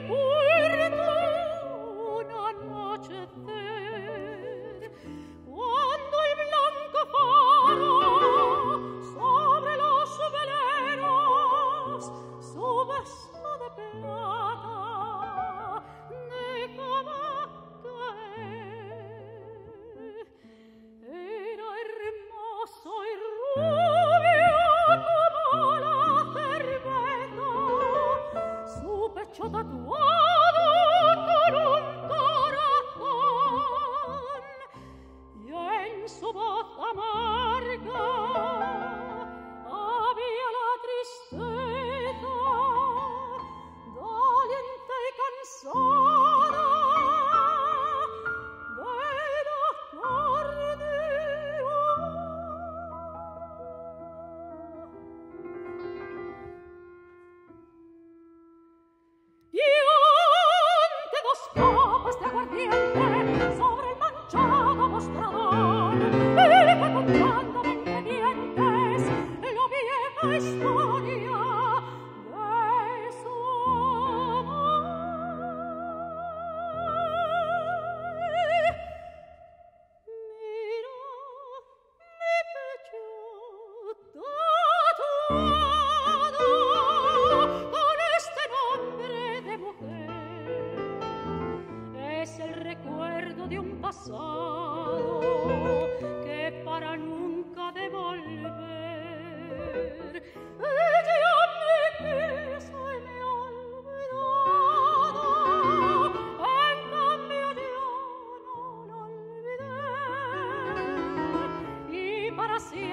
pure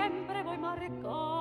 sempre voi marcare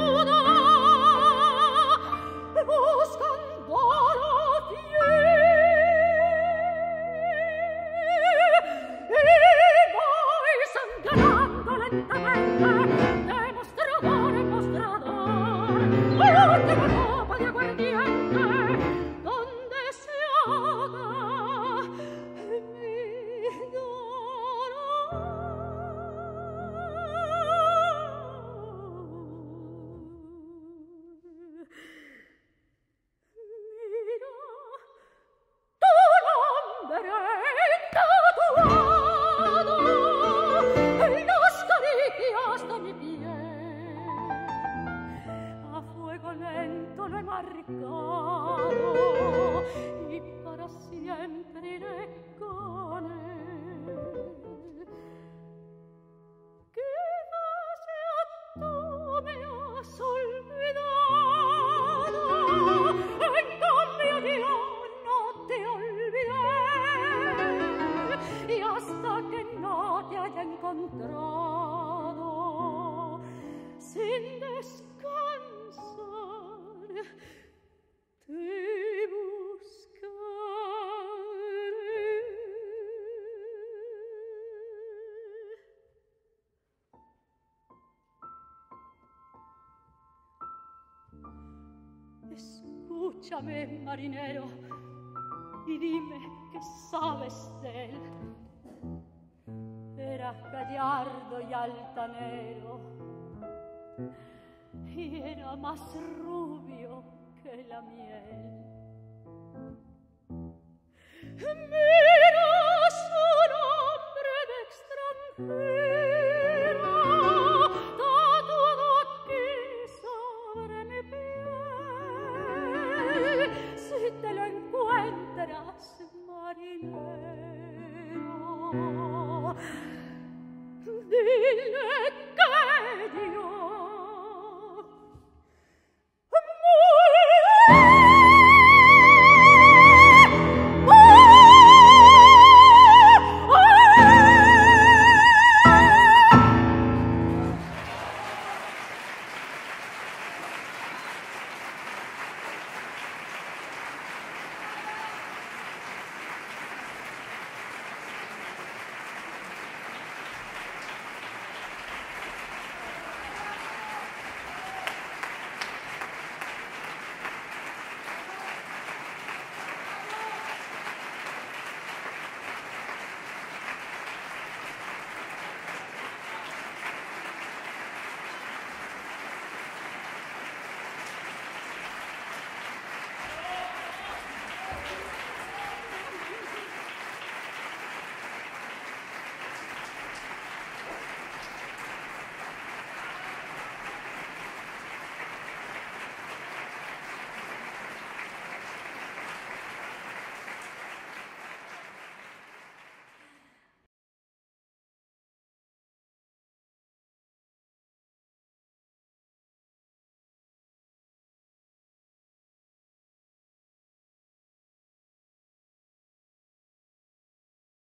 Escúchame, marinero, y dime qué sabes de él. Era gallardo y altanero, y era más rubio te lo encuentras, marinero. Dile que Dios